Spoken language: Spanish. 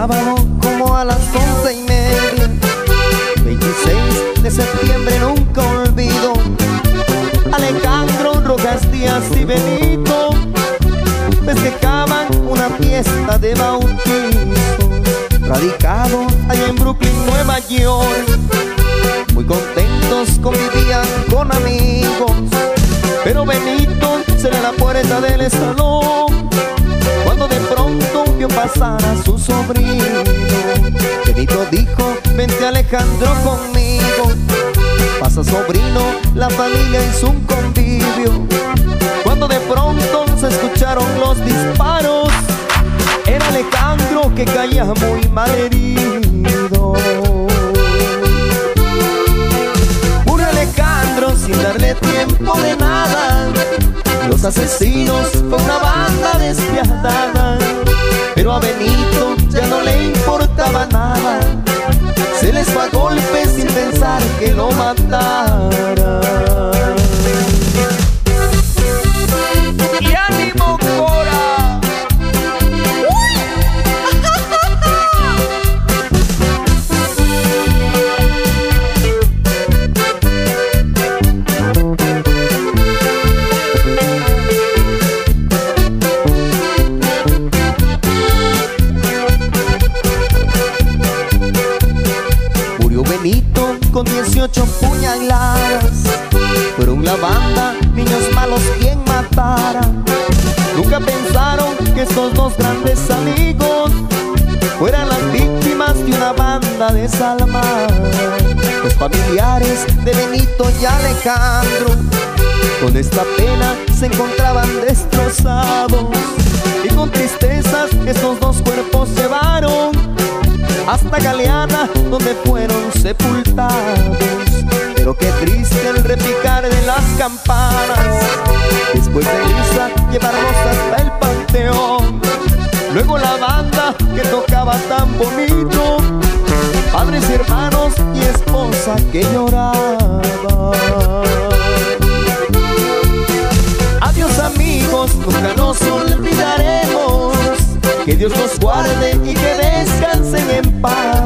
sábado como a las once y media. 26 de septiembre nunca olvido. Alejandro Rojas Díaz y Benito pescaban una fiesta de bautizo. Radicado allá en Brooklyn, Nueva York. Muy contentos convivían con amigos. Pero Benito se le la puerta del salón pasar a su sobrino. Benito dijo, vente Alejandro conmigo Pasa sobrino, la familia hizo un convivio. Cuando de pronto se escucharon los disparos Era Alejandro que caía muy mal herido Un Alejandro sin darle tiempo de nada. Los asesinos fue una banda despiadada Benito ya no le importaba nada. Se les fue a golpes sin pensar que lo matara con 18 puñaladas. Fueron la banda, niños malos quien matara Nunca pensaron que estos dos grandes amigos Fueran las víctimas de una banda desalmada. Los familiares de Benito y Alejandro Con esta pena se encontraban destrozados Donde fueron sepultados. Pero qué triste el repicar de las campanas. Después de misa llevarlos hasta el panteón. Luego la banda que tocaba tan bonito. Padres, hermanos y esposa que lloraba. Adiós amigos, nunca nos olvidaremos. Que Dios los guarde y que descansen en paz.